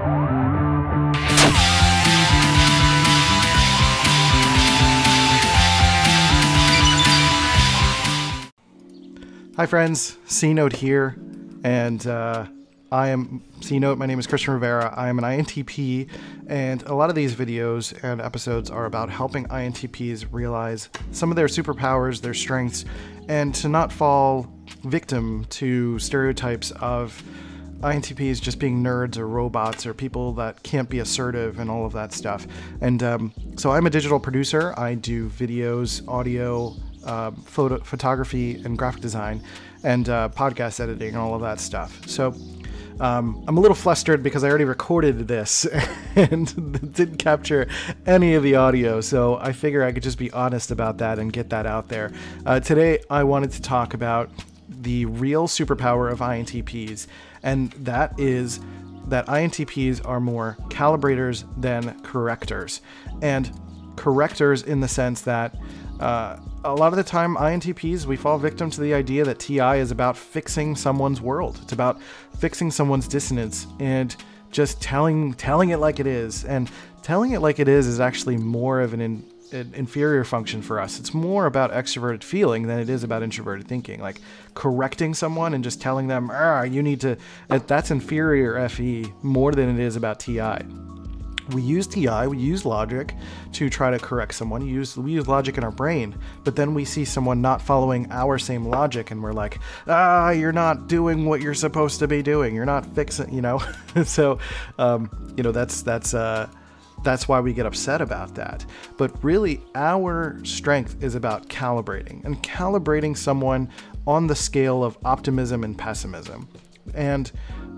Hi, friends. C Note here, and uh, I am C Note. My name is Christian Rivera. I am an INTP, and a lot of these videos and episodes are about helping INTPs realize some of their superpowers, their strengths, and to not fall victim to stereotypes of INTPs just being nerds or robots or people that can't be assertive and all of that stuff. And um, so I'm a digital producer. I do videos, audio, uh, photo, photography, and graphic design, and uh, podcast editing and all of that stuff. So um, I'm a little flustered because I already recorded this and didn't capture any of the audio, so I figure I could just be honest about that and get that out there. Uh, today, I wanted to talk about the real superpower of INTPs, and that is that INTPs are more calibrators than correctors. And correctors in the sense that uh, a lot of the time, INTPs, we fall victim to the idea that TI is about fixing someone's world. It's about fixing someone's dissonance and just telling telling it like it is. And telling it like it is is actually more of an, in, an inferior function for us. It's more about extroverted feeling than it is about introverted thinking. Like correcting someone and just telling them, ah, you need to, that's inferior FE more than it is about TI we use TI, we use logic to try to correct someone. We use, we use logic in our brain, but then we see someone not following our same logic and we're like, ah, you're not doing what you're supposed to be doing. You're not fixing, you know? so, um, you know, that's, that's, uh, that's why we get upset about that. But really, our strength is about calibrating and calibrating someone on the scale of optimism and pessimism. And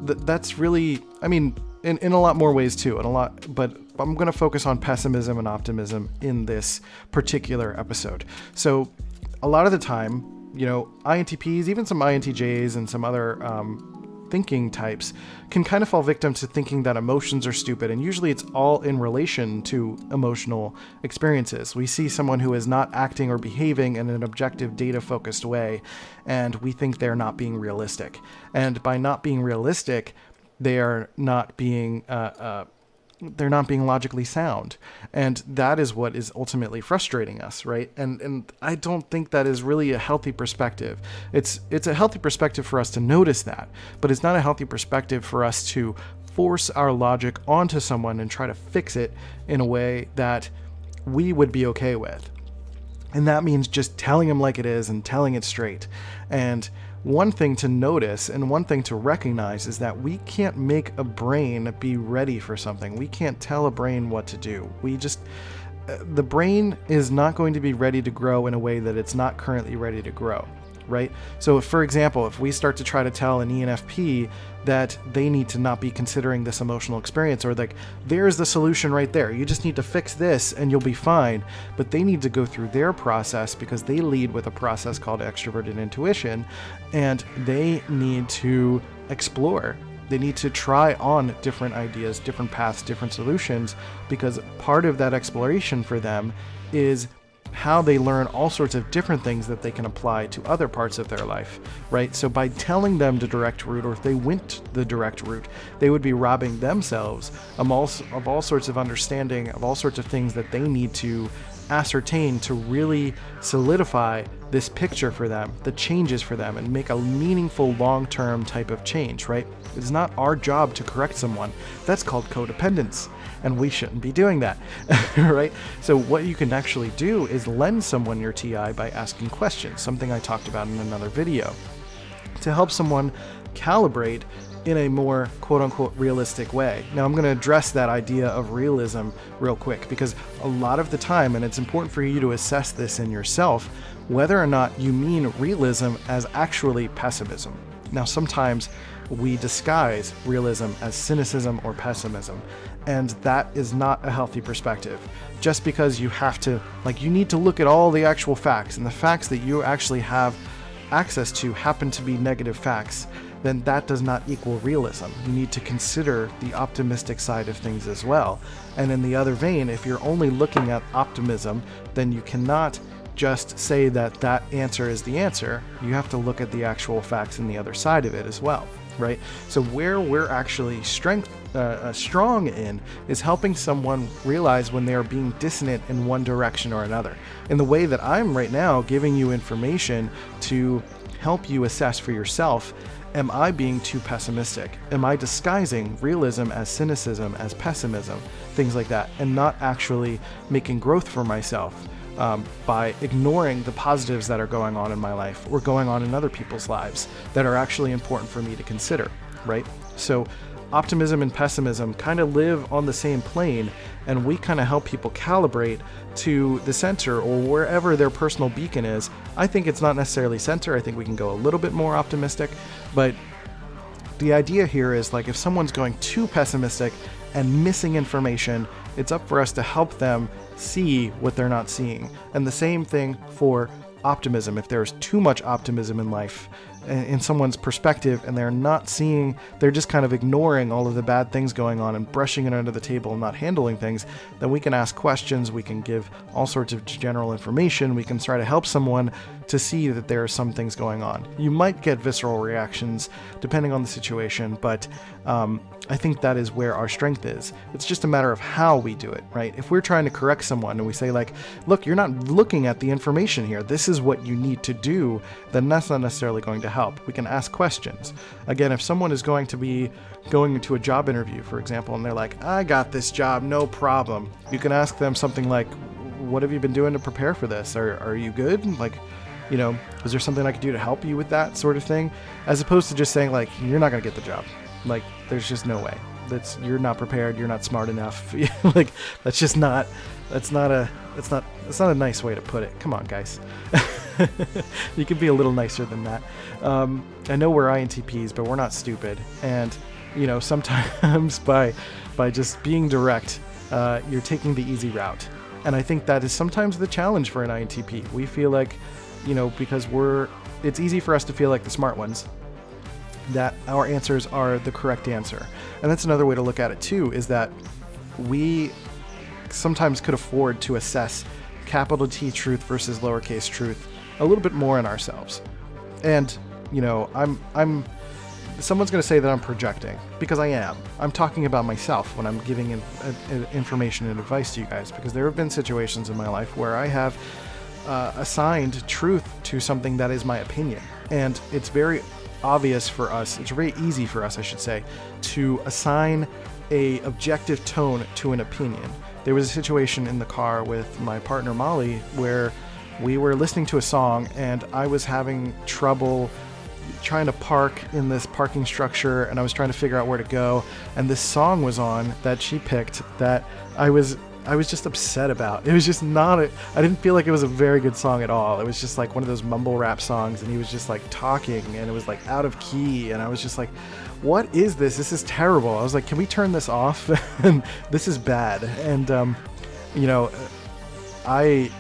th- that's really, I mean, in, in a lot more ways too, and a lot, but I'm going to focus on pessimism and optimism in this particular episode. So, a lot of the time, you know, INTPs, even some INTJs and some other um, thinking types can kind of fall victim to thinking that emotions are stupid, and usually it's all in relation to emotional experiences. We see someone who is not acting or behaving in an objective, data focused way, and we think they're not being realistic. And by not being realistic, they are not being uh, uh, they're not being logically sound. And that is what is ultimately frustrating us right? And and i don't think that is really a healthy perspective. It's it's a healthy perspective for us to notice that but it's not a healthy perspective for us to force our logic onto someone and try to fix it in a way that we would be okay with. And that means just telling them like it is and telling it straight. And one thing to notice and one thing to recognize is that we can't make a brain be ready for something. We can't tell a brain what to do. We just, uh, the brain is not going to be ready to grow in a way that it's not currently ready to grow right? So, for example, if we start to try to tell an ENFP that they need to not be considering this emotional experience, or like, there's the solution right there, you just need to fix this and you'll be fine, but they need to go through their process because they lead with a process called extroverted intuition, and they need to explore. They need to try on different ideas, different paths, different solutions, because part of that exploration for them is how they learn all sorts of different things that they can apply to other parts of their life, right? So by telling them the direct route, or if they went the direct route, they would be robbing themselves of all, of all sorts of understanding, of all sorts of things that they need to ascertain to really solidify this picture for them, the changes for them, and make a meaningful long term type of change, right? It's not our job to correct someone. That's called codependence and we shouldn't be doing that, right? So what you can actually do is lend someone your TI by asking questions, something I talked about in another video, to help someone calibrate in a more quote unquote realistic way. Now, I'm going to address that idea of realism real quick because a lot of the time, and it's important for you to assess this in yourself, whether or not you mean realism as actually pessimism. Now, sometimes we disguise realism as cynicism or pessimism, and that is not a healthy perspective. Just because you have to, like, you need to look at all the actual facts, and the facts that you actually have access to happen to be negative facts, then that does not equal realism. You need to consider the optimistic side of things as well. And in the other vein, if you're only looking at optimism, then you cannot just say that that answer is the answer. You have to look at the actual facts and the other side of it as well right? So where we're actually strength uh, uh, strong in is helping someone realize when they are being dissonant in one direction or another. In the way that I'm right now giving you information to help you assess for yourself am I being too pessimistic? Am I disguising realism as cynicism, as pessimism, things like that, and not actually making growth for myself? Um, by ignoring the positives that are going on in my life or going on in other people's lives that are actually important for me to consider, right? So, optimism and pessimism kind of live on the same plane, and we kind of help people calibrate to the center or wherever their personal beacon is. I think it's not necessarily center, I think we can go a little bit more optimistic, but the idea here is like if someone's going too pessimistic and missing information, it's up for us to help them see what they're not seeing. And the same thing for optimism. If there's too much optimism in life, in someone's perspective and they're not seeing, they're just kind of ignoring all of the bad things going on and brushing it under the table and not handling things, then we can ask questions, we can give all sorts of general information, we can try to help someone to see that there are some things going on. You might get visceral reactions depending on the situation, but um, I think that is where our strength is. It's just a matter of how we do it, right? If we're trying to correct someone and we say, like, look, you're not looking at the information here, this is what you need to do, then that's not necessarily going to help. We can ask questions. Again, if someone is going to be going into a job interview, for example, and they're like, I got this job, no problem, you can ask them something like, What have you been doing to prepare for this? Are, are you good? Like, you know, is there something I could do to help you with that sort of thing? As opposed to just saying, like, you're not going to get the job. Like, there's just no way. That's you're not prepared. You're not smart enough. like, that's just not. That's not a. That's not. That's not a nice way to put it. Come on, guys. you can be a little nicer than that. Um, I know we're INTPs, but we're not stupid. And you know, sometimes by by just being direct, uh, you're taking the easy route. And I think that is sometimes the challenge for an INTP. We feel like, you know, because we're, it's easy for us to feel like the smart ones, that our answers are the correct answer. And that's another way to look at it too, is that we sometimes could afford to assess capital T truth versus lowercase truth a little bit more in ourselves. And, you know, I'm I'm someone's going to say that I'm projecting because I am. I'm talking about myself when I'm giving in, uh, information and advice to you guys because there have been situations in my life where I have uh, assigned truth to something that is my opinion. And it's very obvious for us, it's very easy for us, I should say, to assign a objective tone to an opinion. There was a situation in the car with my partner Molly where we were listening to a song and I was having trouble trying to park in this parking structure and I was trying to figure out where to go and this song was on that she picked that I was I was just upset about. It was just not a, I didn't feel like it was a very good song at all. It was just like one of those mumble rap songs and he was just like talking and it was like out of key and I was just like what is this? This is terrible. I was like, can we turn this off? and this is bad. And um, you know, I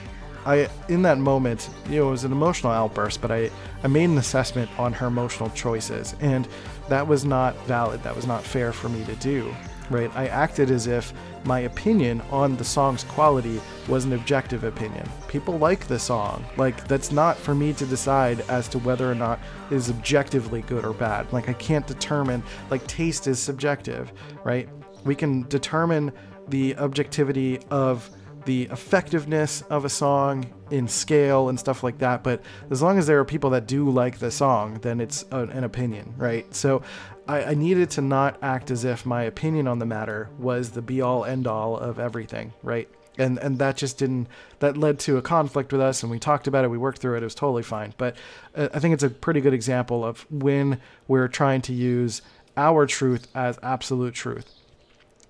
I in that moment, you know, it was an emotional outburst, but I I made an assessment on her emotional choices and that was not valid. That was not fair for me to do right? I acted as if my opinion on the song's quality was an objective opinion. People like the song. Like, that's not for me to decide as to whether or not it is objectively good or bad. Like, I can't determine, like, taste is subjective, right? We can determine the objectivity of the effectiveness of a song in scale and stuff like that. But as long as there are people that do like the song, then it's an opinion, right? So I, I, needed to not act as if my opinion on the matter was the be all end all of everything, right? And and that just didn't that led to a conflict with us, and we talked about it. We worked through it. It was totally fine. But uh, I think it's a pretty good example of when we're trying to use our truth as absolute truth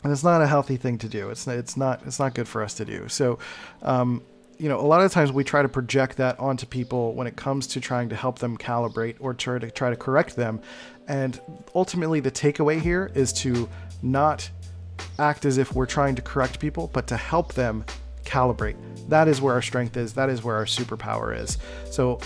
and it's not a healthy thing to do. It's it's not it's not good for us to do. So, um, you know, a lot of times we try to project that onto people when it comes to trying to help them calibrate or try to try to correct them, and ultimately the takeaway here is to not act as if we're trying to correct people, but to help them calibrate. That is where our strength is. That is where our superpower is. So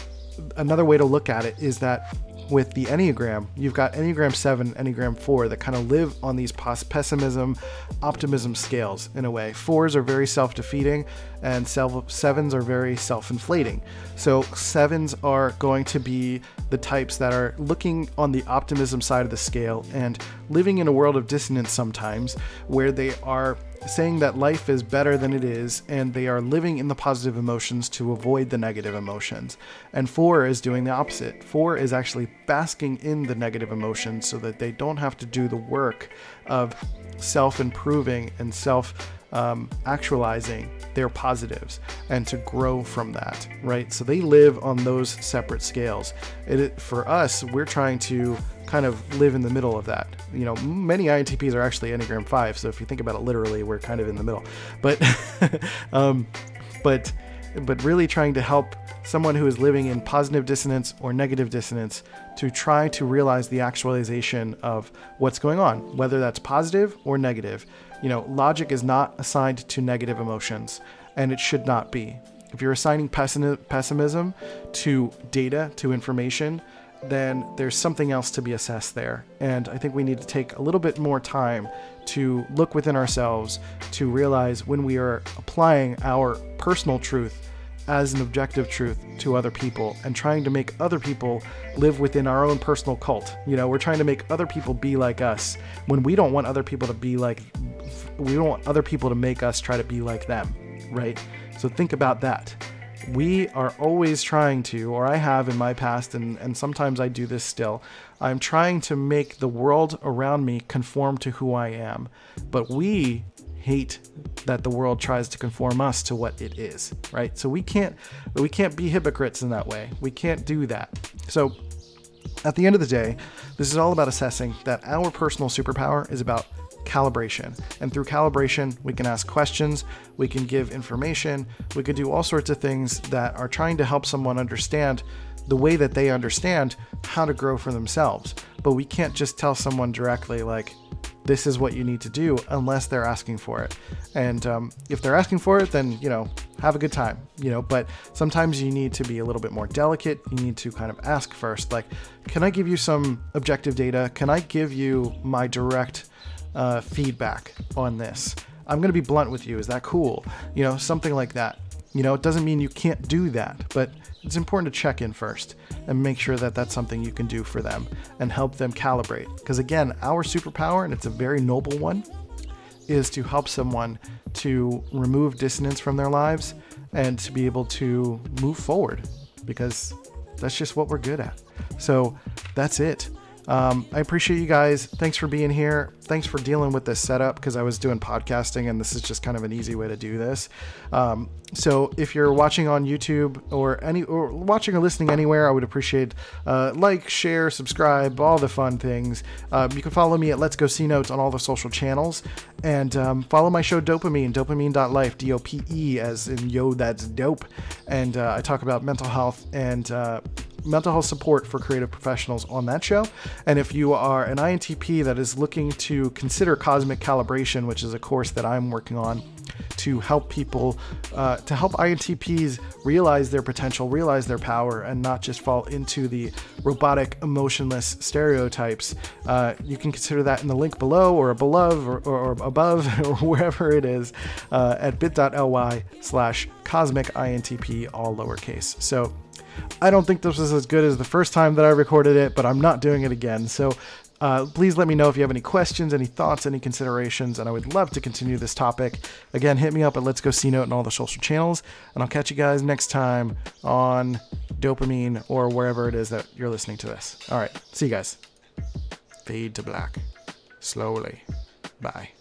another way to look at it is that with the Enneagram, you've got Enneagram 7, Enneagram 4 that kind of live on these pessimism, optimism scales in a way. Fours are very self defeating, and sevens are very self inflating. So, sevens are going to be the types that are looking on the optimism side of the scale and living in a world of dissonance sometimes where they are saying that life is better than it is and they are living in the positive emotions to avoid the negative emotions. And four is doing the opposite. Four is actually basking in the negative emotions so that they don't have to do the work of self improving and self um, actualizing their positives and to grow from that, right? So they live on those separate scales. It, for us, we're trying to kind of live in the middle of that. You know, many INTPs are actually Enneagram 5, so if you think about it literally, we're kind of in the middle. But, um, but, but really trying to help someone who is living in positive dissonance or negative dissonance to try to realize the actualization of what's going on, whether that's positive or negative. You know, logic is not assigned to negative emotions, and it should not be. If you're assigning pessimism to data, to information, then there's something else to be assessed there. And I think we need to take a little bit more time to look within ourselves to realize when we are applying our personal truth as an objective truth to other people and trying to make other people live within our own personal cult. You know, we're trying to make other people be like us when we don't want other people to be like, we don't want other people to make us try to be like them, right? So think about that we are always trying to, or I have in my past, and, and sometimes I do this still, I'm trying to make the world around me conform to who I am. But we hate that the world tries to conform us to what it is, right? So we can't we can't be hypocrites in that way. We can't do that. So at the end of the day, this is all about assessing that our personal superpower is about calibration. And through calibration, we can ask questions, we can give information, we could do all sorts of things that are trying to help someone understand the way that they understand how to grow for themselves. But we can't just tell someone directly, like, this is what you need to do unless they're asking for it. And um, if they're asking for it, then, you know, have a good time, you know. But sometimes you need to be a little bit more delicate. You need to kind of ask first, like, can I give you some objective data? Can I give you my direct uh, feedback on this. I'm going to be blunt with you. Is that cool? You know, something like that. You know, it doesn't mean you can't do that, but it's important to check in first and make sure that that's something you can do for them and help them calibrate. Because again, our superpower, and it's a very noble one, is to help someone to remove dissonance from their lives and to be able to move forward because that's just what we're good at. So that's it. Um, I appreciate you guys. Thanks for being here. Thanks for dealing with this setup because I was doing podcasting and this is just kind of an easy way to do this. Um, so if you're watching on YouTube or any or watching or listening anywhere, I would appreciate uh, like, share, subscribe, all the fun things. Uh, you can follow me at Let's Go C Notes on all the social channels and um, follow my show Dopamine, dopamine.life, D O P E, as in yo, that's dope. And uh, I talk about mental health and uh, mental health support for creative professionals on that show. And if you are an INTP that is looking to consider cosmic calibration, which is a course that I'm working on to help people, uh, to help INTPs realize their potential, realize their power, and not just fall into the robotic, emotionless stereotypes, uh, you can consider that in the link below or below or, or, or above or wherever it is uh, at bit.ly slash cosmic INTP, all lowercase. So I don't think this was as good as the first time that I recorded it, but I'm not doing it again. So uh, please let me know if you have any questions, any thoughts, any considerations, and I would love to continue this topic. Again, hit me up at Let's Go C Note and all the social channels, and I'll catch you guys next time on Dopamine or wherever it is that you're listening to this. All right, see you guys. Fade to black. Slowly. Bye.